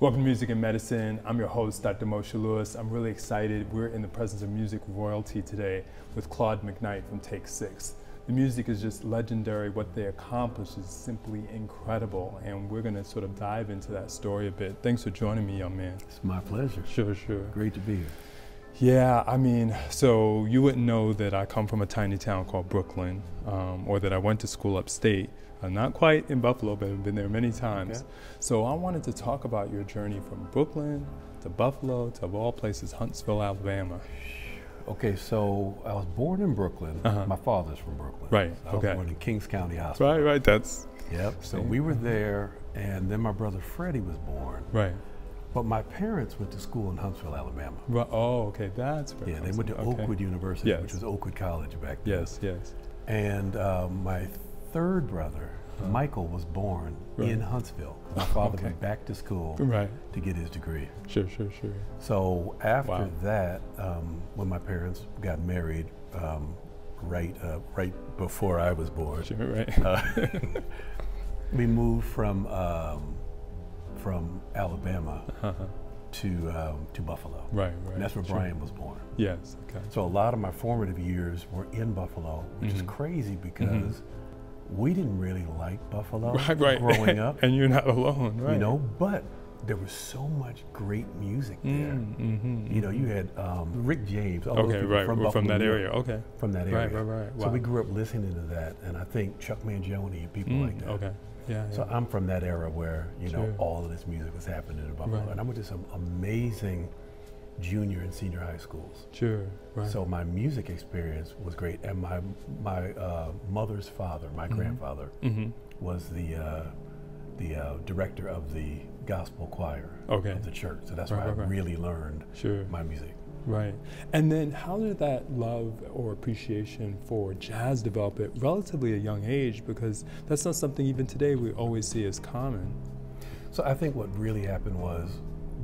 Welcome to Music and Medicine. I'm your host, Dr. Moshe Lewis. I'm really excited. We're in the presence of music royalty today with Claude McKnight from Take Six. The music is just legendary. What they accomplish is simply incredible. And we're going to sort of dive into that story a bit. Thanks for joining me, young man. It's my pleasure. Sure, sure. Great to be here. Yeah, I mean, so you wouldn't know that I come from a tiny town called Brooklyn, um, or that I went to school upstate. Uh, not quite in Buffalo, but I've been there many times. Okay. So I wanted to talk about your journey from Brooklyn to Buffalo to, of all places, Huntsville, Alabama. Okay, so I was born in Brooklyn. Uh-huh. My father's from Brooklyn. Right, I was okay. born in Kings County Hospital. Right, right, that's Yep. So we were there, and then my brother Freddie was born. right. But my parents went to school in Huntsville, Alabama. Right. Oh, okay, that's where Yeah, they went to. Okay. Oakwood University, Yes. which was Oakwood College back then. Yes, yes. And um, my third brother, Uh-huh. Michael, was born Right. in Huntsville. My father Okay. went back to school Right. to get his degree. Sure, sure, sure. So after Wow. that, um, when my parents got married, um, right uh, right before I was born, Sure, right. uh, we moved from um, from Alabama Uh-huh. to um, to Buffalo. Right, right. And that's where sure. Brian was born. Yes, okay. So a lot of my formative years were in Buffalo, which is Mhm. crazy because we didn't really like Buffalo Right, right. growing up, and you're not alone, right? you know. But there was so much great music there. Mm, mhm, You know, you had um, Rick James. all Okay, right. from, from that area. Okay. From that area. Right, right, right. So we grew up listening to that, and I think Chuck Mangione and people Mm, like that. Okay. Yeah. So yeah. I'm from that era where you know all of this music was happening in Buffalo, Right. and I went to some amazing junior and senior high schools. sure. Right. So my music experience was great, and my my uh, mother's father, my Mhm. grandfather, hmm was the uh, the uh, director of the gospel choir Okay. of the church. So that's Right, where right, I right. really learned Sure. my music. Right. And then how did that love or appreciation for jazz develop at relatively a young age? Because that's not something even today we always see as common. So I think what really happened was,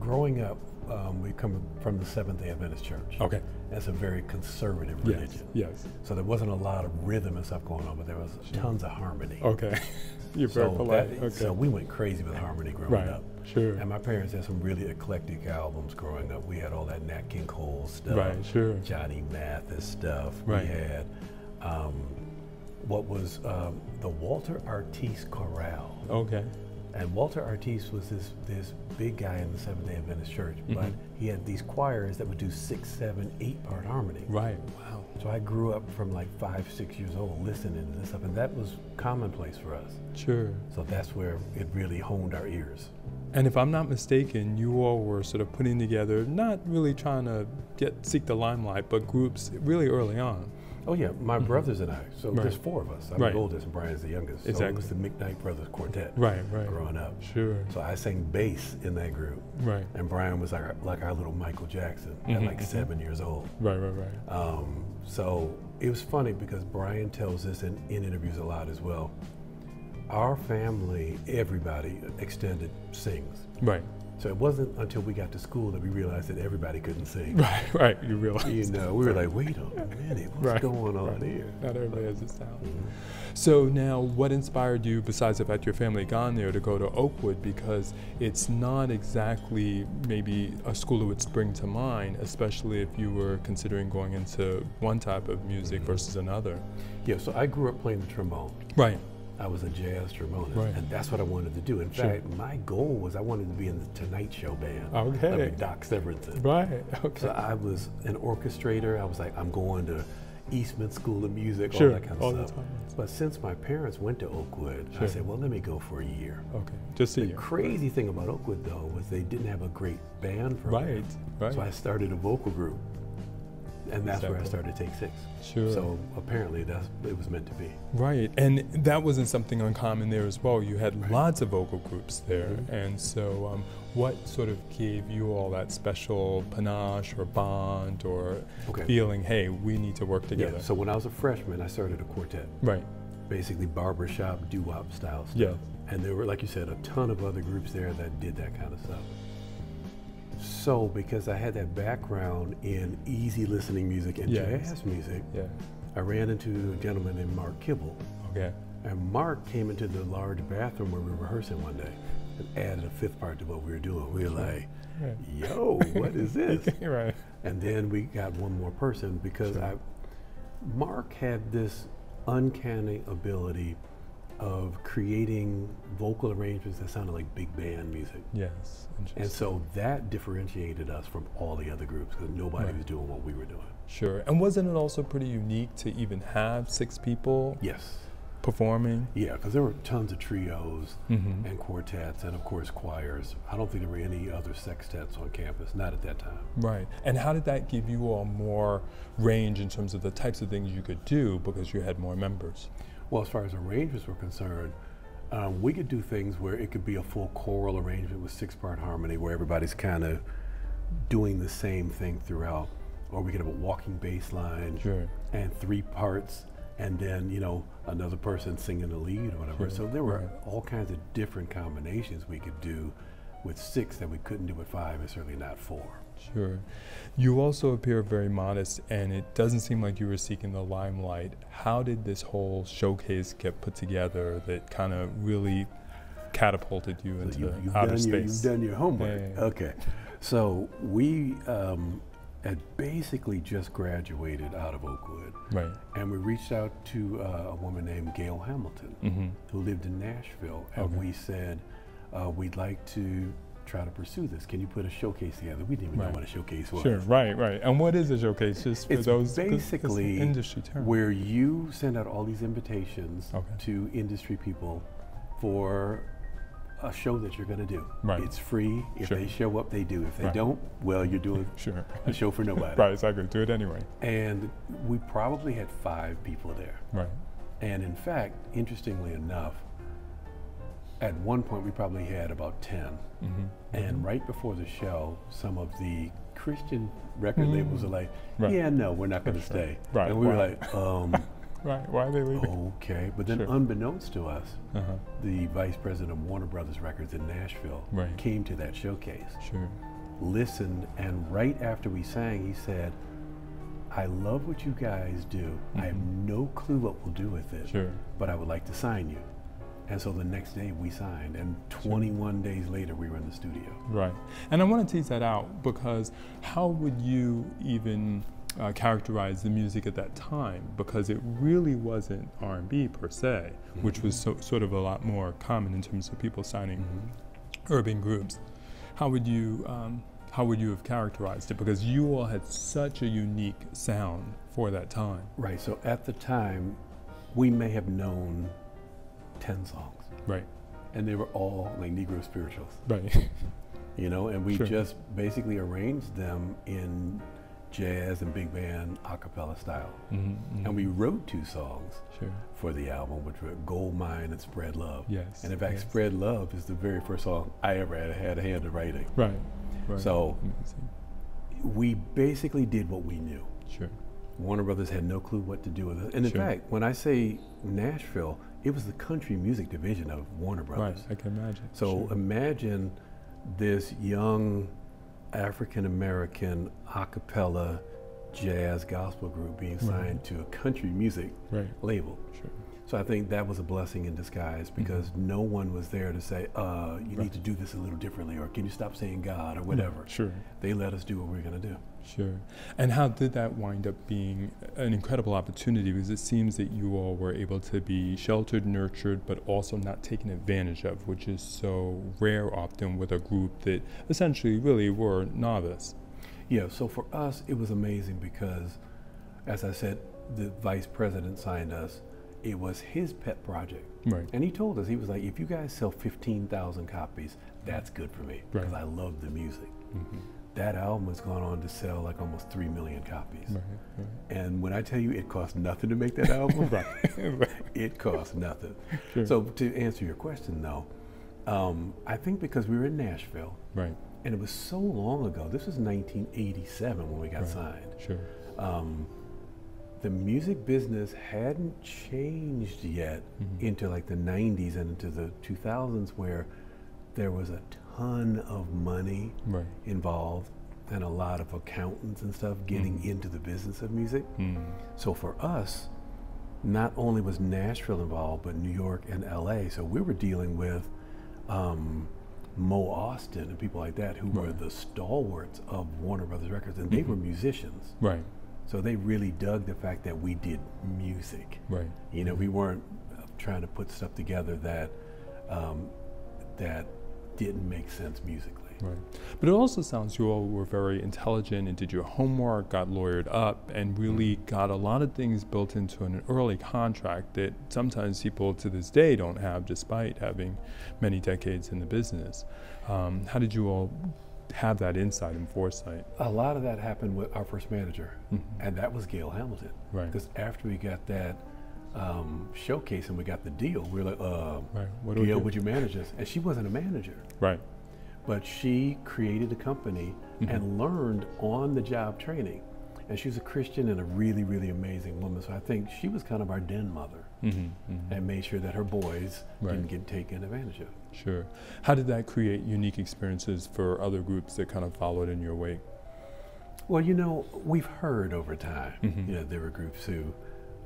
growing up, um, we come from the Seventh Day Adventist Church. Okay. It's a very conservative Yes. religion. Yes. So there wasn't a lot of rhythm and stuff going on, but there was Sure. tons of harmony. Okay. You're so very polite. that- okay. So we went crazy with harmony growing right. up. Sure. And my parents had some really eclectic albums growing up. We had all that Nat King Cole stuff, Right. Sure. Johnny Mathis stuff. Right. We had um, what was um, the Walter Arties Chorale. Okay. And Walter Arties was this this big guy in the Seventh Day Adventist Church, but Mhm. he had these choirs that would do six, seven, eight part harmony. Right. Wow. So I grew up from like five, six years old listening to this stuff, and that was commonplace for us. Sure. So that's where it really honed our ears. And if I'm not mistaken, you all were sort of putting together, not really trying to get seek the limelight, but groups really early on. Oh yeah, my Mhm. brothers and I. So Right. there's four of us. I'm Right. the oldest, and Brian's the youngest. So it was the McKnight Brothers Quartet Right. Right. growing up. Sure. So I sang bass in that group, Right. and Brian was like our, like our little Michael Jackson at Mhm, like mhm. seven years old. Right. Right. Right. Um, so it was funny because Brian tells this in, in interviews a lot as well. Our family, everybody extended sings. Right. So it wasn't until we got to school that we realized that everybody couldn't sing. Right. Right. You realize. You know, we were like, wait a minute, what's Right, going on right. here? Not everybody has this talent. Mhm. So now, what inspired you, besides the fact your family had gone there, to go to Oakwood? Because it's not exactly maybe a school that would spring to mind, especially if you were considering going into one type of music versus another. Yeah, so I grew up playing the trombone. Right. I was a jazz trombonist, Right. and that's what I wanted to do. In Sure. fact, my goal was I wanted to be in the Tonight Show band Okay. of Doc Severinsen. Right. So Okay. I was an orchestrator. I was like, I'm going to Eastman School of Music, Sure. all that kind all of the stuff. But since my parents went to Oakwood, I said, well, let me go for a year. Okay. Just a The year. crazy thing about Oakwood, though, was they didn't have a great band program. Right. Right. So I started a vocal group, and that's where I started Take Six. sure. So apparently, that's it was meant to be. Right, and that wasn't something uncommon there as well. You had Right. lots of vocal groups there, Mhm. and so um, what sort of gave you all that special panache or bond or Okay. feeling? Hey, we need to work together. Yeah. So when I was a freshman, I started a quartet, right, basically barbershop doo-wop style stuff. Yeah. And there were, like you said, a ton of other groups there that did that kind of stuff. So because I had that background in easy listening music and Yes. jazz music, yeah, I ran into a gentleman named Mark Kibble. okay, And Mark came into the large bathroom where we were rehearsing one day. and added a fifth part to what we were doing. We were like, yo, what is this? right. And then we got one more person because Sure. I, Mark had this uncanny ability of creating vocal arrangements that sounded like big band music. Yes. Interesting. And so that differentiated us from all the other groups because nobody Right. was doing what we were doing. Sure. And wasn't it also pretty unique to even have six people Yes. performing? Yeah, because there were tons of trios Mm-hmm. and quartets and, of course, choirs. I don't think there were any other sextets on campus, not at that time. Right. And how did that give you all more range in terms of the types of things you could do because you had more members? Well, as far as arrangements were concerned, um, we could do things where it could be a full choral arrangement with six part harmony where everybody's kind of doing the same thing throughout. Or we could have a walking bass line Sure. and three parts, and then, you know, another person singing the lead or whatever. Sure, So there were right. all kinds of different combinations we could do with six that we couldn't do with five, and certainly not four. Sure. You also appear very modest, and it doesn't seem like you were seeking the limelight. How did this whole showcase get put together that kind of really catapulted you So into you, you've, outer done your, space? you've done your homework. Yeah, yeah, yeah. Okay. So we um, had basically just graduated out of Oakwood, Right. and we reached out to uh, a woman named Gail Hamilton Mm-hmm. who lived in Nashville, and Okay. we said, uh, we'd like to try to pursue this. Can you put a showcase together? We didn't even Right. know what a showcase was. Sure. Right. Right. And what is a showcase? Just for It's those 'cause it's an basically industry term. Where you send out all these invitations Okay. to industry people for a show that you're going to do. Right. It's free. If Sure. they show up, they do. If they Right. don't, well, you're doing Sure. a show for nobody. right. Exactly. Do it anyway. And we probably had five people there. Right. And in fact, interestingly enough, at one point we probably had about 10. Mm-hmm. And right before the show, some of the Christian record Mm. labels are like, Right. yeah, no, we're not going to Sure. stay. Right, And we were like, um, Right. Why are they leaving? okay. But then Sure. unbeknownst to us, Uh-huh. the vice president of Warner Brothers Records in Nashville Right. came to that showcase, Sure. listened, and right after we sang, he said, I love what you guys do. I have no clue what we'll do with it, Sure. but I would like to sign you. And so the next day we signed, and 21 days later we were in the studio. Right. And I want to tease that out because how would you even uh, characterize the music at that time? Because it really wasn't R&B per se, which was so, sort of a lot more common in terms of people signing urban groups. How would you um, how would you have characterized it? Because you all had such a unique sound for that time. Right, so at the time, we may have known 10 songs, Right. and they were all like Negro spirituals, Right. you know, and we Sure. just basically arranged them in jazz and big band a cappella style. mm-hmm. And we wrote two songs sure. for the album, which were Gold Mine and Spread Love. Yes. And in fact, yes. Spread Love is the very first song I ever had, had a hand in writing. Right. right. So- Amazing. We basically did what we knew. Sure. Warner Brothers had no clue what to do with it. And in Sure. fact, when I say Nashville, it was the country music division of Warner Brothers. Right. I can imagine. So Sure. imagine this young African American a cappella jazz gospel group being Right. signed to a country music Right. label. Sure. So I think that was a blessing in disguise because no one was there to say, uh, you Right. need to do this a little differently or can you stop saying God or whatever. Sure. They let us do what we are going to do. Sure. And how did that wind up being an incredible opportunity? Because it seems that you all were able to be sheltered, nurtured, but also not taken advantage of, which is so rare often with a group that essentially really were novice. Yeah, so for us, it was amazing because, as I said, the vice president signed us. It was his pet project. Right. And he told us, he was like, if you guys sell 15,000 copies, that's good for me because Right. I love the music. Mm-hmm. That album has gone on to sell like almost 3 million copies. Right. Right. And when I tell you it cost nothing to make that album, it cost nothing. Sure. So to answer your question though, um, I think because we were in Nashville right. and it was so long ago, this was 1987 when we got signed. Sure. Um, the music business hadn't changed yet Mhm. into like the 90s and into the 2000s where there was a ton of money Right. involved and a lot of accountants and stuff getting Mhm. into the business of music. Mm. So for us, not only was Nashville involved, but New York and LA. So we were dealing with um, Mo Ostin and people like that who were the stalwarts of Warner Brothers Records, and they were musicians. Right. So they really dug the fact that we did music. Right. You know, we weren't trying to put stuff together that um, that didn't make sense musically. Right. But it also sounds you all were very intelligent and did your homework, got lawyered up, and really got a lot of things built into an early contract that sometimes people to this day don't have, despite having many decades in the business. Um, how did you all have that insight and foresight? A lot of that happened with our first manager, Mhm. and that was Gail Hamilton. Right. Because after we got that um, showcase and we got the deal, we were like, uh, Right. What do we Gail, would you manage us? And she wasn't a manager, Right. but she created a company Mhm. and learned on the job training. And she was a Christian and a really, really amazing woman. So I think she was kind of our den mother Mm-hmm. mm-hmm. and made sure that her boys Right. didn't get taken advantage of. Sure. How did that create unique experiences for other groups that kind of followed in your wake? Well, you know, we've heard over time, Mhm. you know, there were groups who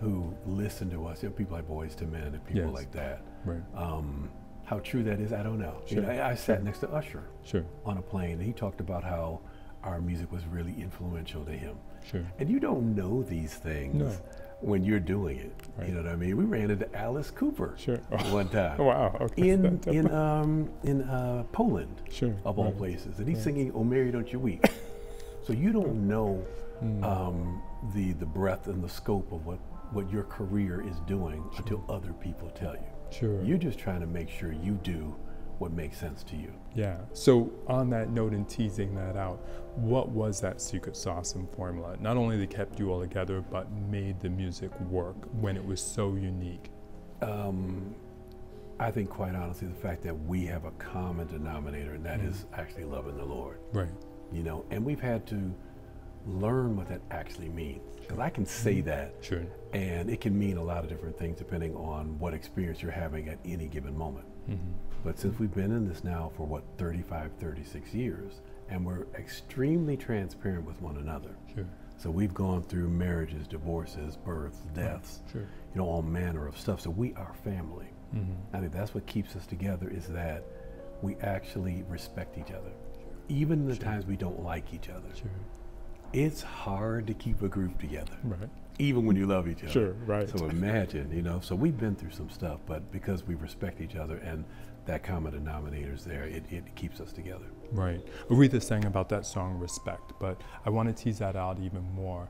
who listened to us, you know, people like Boyz II Men and people Yes. like that. Right. Um, how true that is, I don't know. You Sure. know, I, I sat next to Usher Sure. on a plane, and he talked about how our music was really influential to him. Sure. And you don't know these things No. when you're doing it. Right. You know what I mean? We ran into Alice Cooper Sure. one time Oh, wow. Okay. in in um, in uh, Poland, sure. of all right. places, and he's Right. singing "Oh Mary, Don't You Weep." so you don't know Mm. um, the the breadth and the scope of what what your career is doing until other people tell you. sure. You're just trying to make sure you do what makes sense to you. Yeah. So on that note and teasing that out, what was that secret sauce and formula? Not only that kept you all together, but made the music work when it was so unique. Um, I think, quite honestly, the fact that we have a common denominator, and that Mm. is actually loving the Lord. Right. You know, and we've had to learn what that actually means. Because I can say that, Sure. and it can mean a lot of different things depending on what experience you're having at any given moment. Hmm But since we've been in this now for what, 35, 36 years, and we're extremely transparent with one another. Sure. So we've gone through marriages, divorces, births, deaths, Sure. you know, all manner of stuff. So we are family. hmm I think that's what keeps us together is that we actually respect each other. Even the Sure. times we don't like each other. Sure. It's hard to keep a group together, Right. Even when you love each other. Sure. Right. So imagine, you know, so we've been through some stuff, but because we respect each other and that common denominator is there, it, it keeps us together. Right. Aretha sang about that song Respect, but I want to tease that out even more.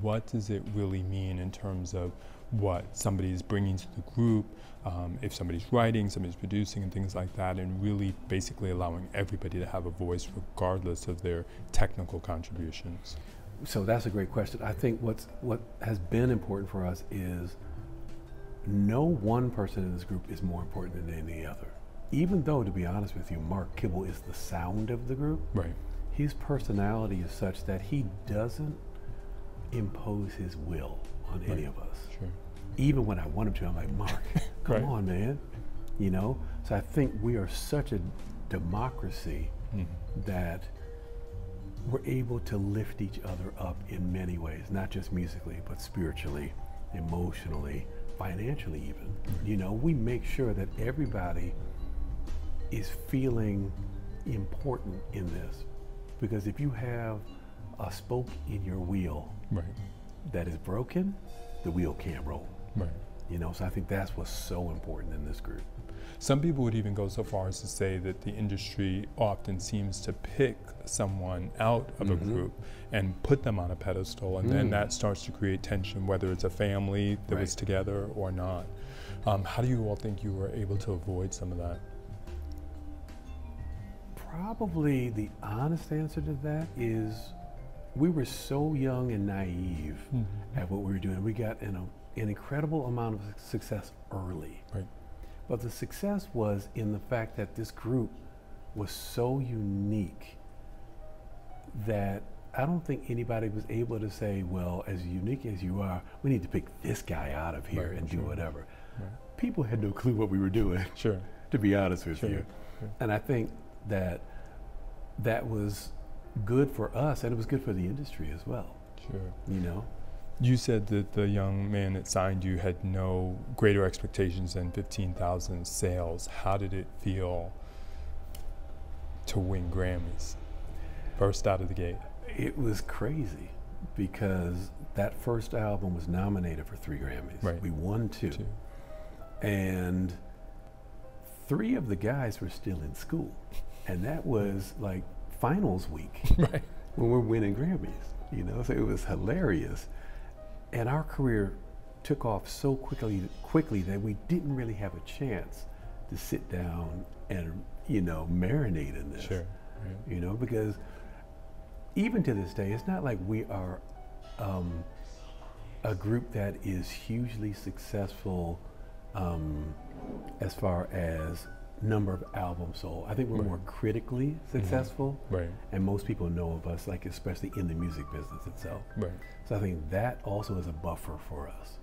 What does it really mean in terms of what somebody is bringing to the group, um, if somebody's writing, somebody's producing, and things like that, and really basically allowing everybody to have a voice regardless of their technical contributions? So that's a great question. I think what's what has been important for us is no one person in this group is more important than any other. Even though, to be honest with you, Mark Kibble is the sound of the group, Right. his personality is such that he doesn't impose his will on any of us. Sure. Even when I want him to, I'm like, Mark, come Right. on, man. You know? So I think we are such a democracy Mhm. that we're able to lift each other up in many ways, not just musically, but spiritually, emotionally, financially, even. You know, we make sure that everybody is feeling important in this. Because if you have a spoke in your wheel Right. that is broken, the wheel can't roll. Right. You know, so I think that's what's so important in this group. Some people would even go so far as to say that the industry often seems to pick someone out of a Mhm. group and put them on a pedestal, and then Mm. that starts to create tension, whether it's a family that was together or not. Um, how do you all think you were able to avoid some of that? Probably the honest answer to that is we were so young and naive Mhm. at what we were doing. We got an, an incredible amount of success early. Right. But the success was in the fact that this group was so unique that I don't think anybody was able to say, well, as unique as you are, we need to pick this guy out of here Right, and do whatever. Right. People had no clue what we were doing, Sure. to be honest with Sure. you. Sure. And I think that that was good for us and it was good for the industry as well, Sure. you know? You said that the young man that signed you had no greater expectations than 15,000 sales. How did it feel to win Grammys, first out of the gate? It was crazy because that first album was nominated for three Grammys. Right. We won two. Two. And three of the guys were still in school. And that was like finals week right. when we're winning Grammys. You know, so it was hilarious. And our career took off so quickly quickly that we didn't really have a chance to sit down and, you know, marinate in this. Sure. Right. You know, because even to this day, it's not like we are um, a group that is hugely successful um, as far as number of albums sold. I think we're Right. more critically mm-hmm. successful, Right. and most people know of us, like especially in the music business itself. Right. So I think that also is a buffer for us,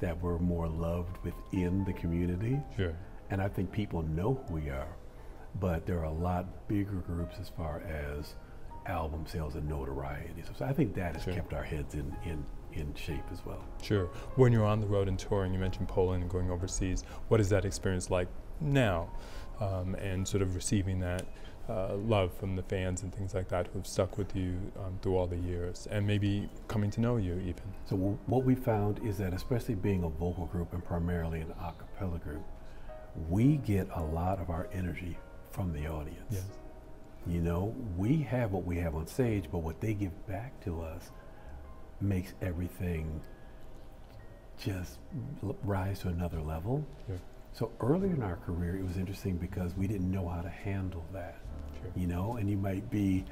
that we're more loved within the community, Sure. and I think people know who we are, but there are a lot bigger groups as far as album sales and notoriety. So, so I think that has Sure. kept our heads in, in, in shape as well. Sure. When you're on the road and touring, you mentioned Poland and going overseas. What is that experience like now? Um, and sort of receiving that uh, love from the fans and things like that who have stuck with you um, through all the years and maybe coming to know you even. So w- what we found is that especially being a vocal group and primarily an a cappella group, we get a lot of our energy from the audience. Yes. You know, we have what we have on stage, but what they give back to us makes everything just l- rise to another level. Sure. So early in our career, it was interesting because we didn't know how to handle that, Sure. you know, and you might be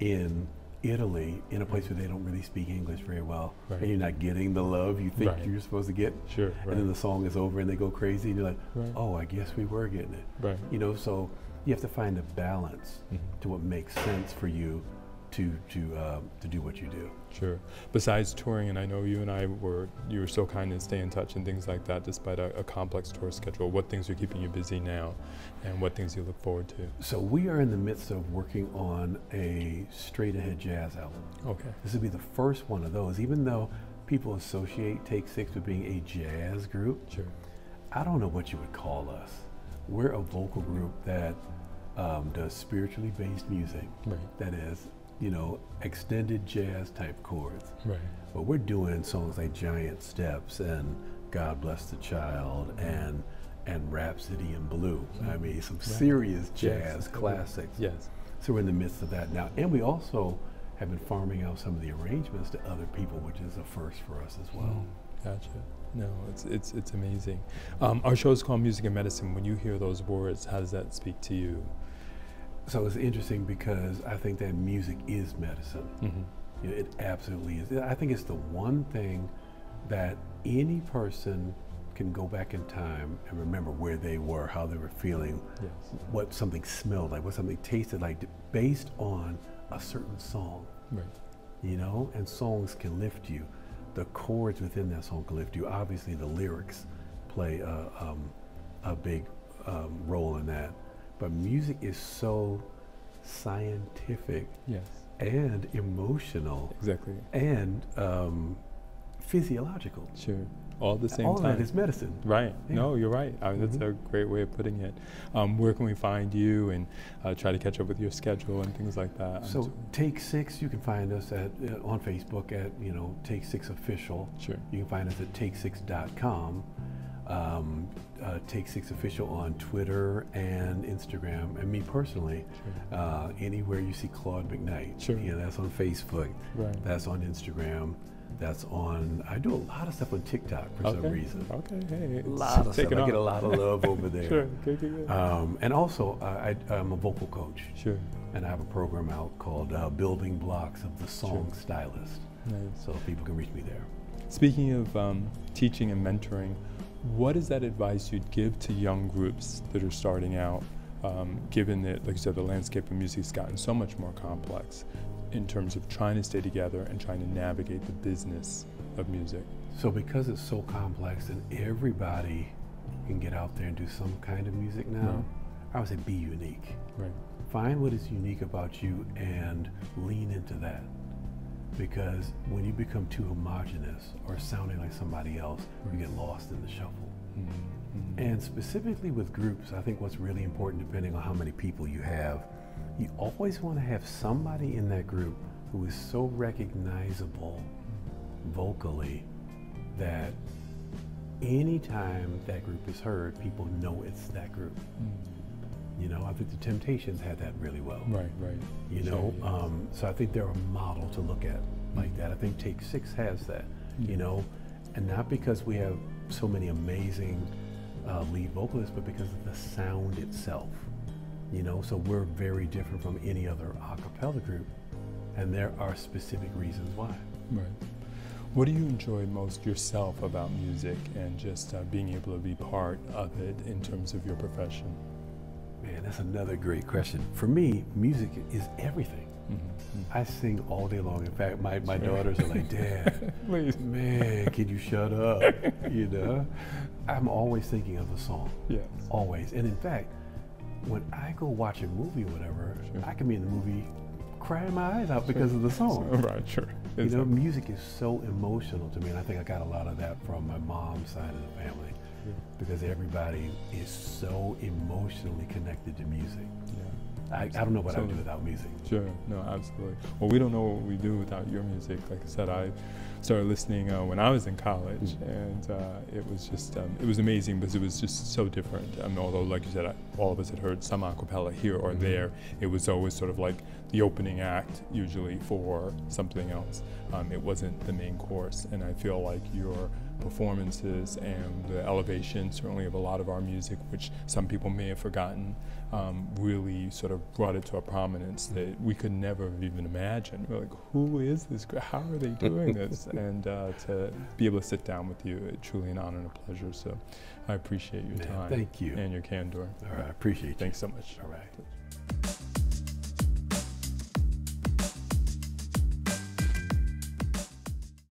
in Italy in a place where they don't really speak English very well, Right. and you're not getting the love you think Right. you're supposed to get, Sure. and then the song is over and they go crazy, and you're like, Right. oh, I guess we were getting it, Right. you know. So you have to find a balance Mhm. to what makes sense for you to to uh, to do what you do. Sure. Besides touring, and I know you and I were, you were so kind to stay in touch and things like that, despite a, a complex tour schedule. What things are keeping you busy now, and what things you look forward to? So we are in the midst of working on a straight ahead jazz album. Okay. This would be the first one of those, even though people associate Take Six with being a jazz group. Sure. I don't know what you would call us. We're a vocal group that um, does spiritually based music. Right. That is, you know, extended jazz type chords. Right. But we're doing songs like Giant Steps and God Bless the Child and and Rhapsody in Blue. I mean, some serious jazz Yes. classics. Yes. So we're in the midst of that now. And we also have been farming out some of the arrangements to other people, which is a first for us as well. Gotcha. No, it's it's it's amazing. Um, our show is called Music and Medicine. When you hear those words, how does that speak to you? So it's interesting because I think that music is medicine. Mm-hmm. You know, it absolutely is. I think it's the one thing that any person can go back in time and remember where they were, how they were feeling, Yes. what something smelled like, what something tasted like, based on a certain song. Right. you know, and songs can lift you. The chords within that song can lift you. Obviously, the lyrics play a, um, a big um, role in that. But music is so scientific Yes. and emotional Exactly. and um, physiological. Sure. All at the same All time. that is medicine. Right. Yeah. No, you're right. I mean, Mhm. That's a great way of putting it. Um, where can we find you and uh, try to catch up with your schedule and things like that? So Take Six, you can find us at uh, on Facebook at you know Take Six Official. sure. You can find us at take6.com. Um, uh, Take Six Official on Twitter and Instagram, and me personally, Sure. uh, anywhere you see Claude McKnight. Sure. Yeah, that's on Facebook. Right. That's on Instagram. That's on. I do a lot of stuff on TikTok for some reason. Okay. Hey, A lot of stuff. taking I get a lot of love over there. Sure. Good, good, good. Um, and also, uh, I, I'm a vocal coach, sure. and I have a program out called uh, Building Blocks of the Song Stylist. Nice. So people can reach me there. Speaking of um, teaching and mentoring, what is that advice you'd give to young groups that are starting out, um, given that, like you said, the landscape of music has gotten so much more complex in terms of trying to stay together and trying to navigate the business of music? So because it's so complex and everybody can get out there and do some kind of music now, Right. I would say be unique. Right. Find what is unique about you and lean into that. Because when you become too homogenous or sounding like somebody else, you get lost in the shuffle. Mhm. And specifically with groups, I think what's really important, depending on how many people you have, you always want to have somebody in that group who is so recognizable vocally that anytime that group is heard, people know it's that group. Mm. You know, I think the Temptations had that really well. Right, right. You Sure, know, um, so I think they're a model to look at like that. I think Take Six has that. You know, and not because we have so many amazing uh, lead vocalists, but because of the sound itself. You know, so we're very different from any other a cappella group, and there are specific reasons why. Right. What do you enjoy most yourself about music and just uh, being able to be part of it in terms of your profession? Man, that's another great question. For me, music is everything. Mhm. I sing all day long. In fact, my, my Sure. daughters are like, Dad, Please. man, can you shut up? You know, I'm always thinking of a song, Yes. always. And in fact, when I go watch a movie or whatever, Sure. I can be in the movie crying my eyes out because of the song. Right, sure. You know, music is so emotional to me, and I think I got a lot of that from my mom's side of the family Yeah. because everybody is so emotionally connected to music. Yeah. I, I don't know what I'd do without music. Sure, no, absolutely. Well, we don't know what we do without your music. Like I said, I started listening uh, when I was in college, Mm. and uh, it was just um, it was amazing because it was just so different. I mean, although, like you said, I, all of us had heard some acapella here or Mhm. there, it was always sort of like the opening act, usually for something else. Um, it wasn't the main course, and I feel like your performances and the elevation, certainly of a lot of our music, which some people may have forgotten, um, really sort of brought it to a prominence that we could never have even imagined. We're like, who is this? How are they doing this? and uh, to be able to sit down with you, it's truly an honor and a pleasure. So I appreciate your time thank you. and your candor. All right, I appreciate you. Thanks so much. All right.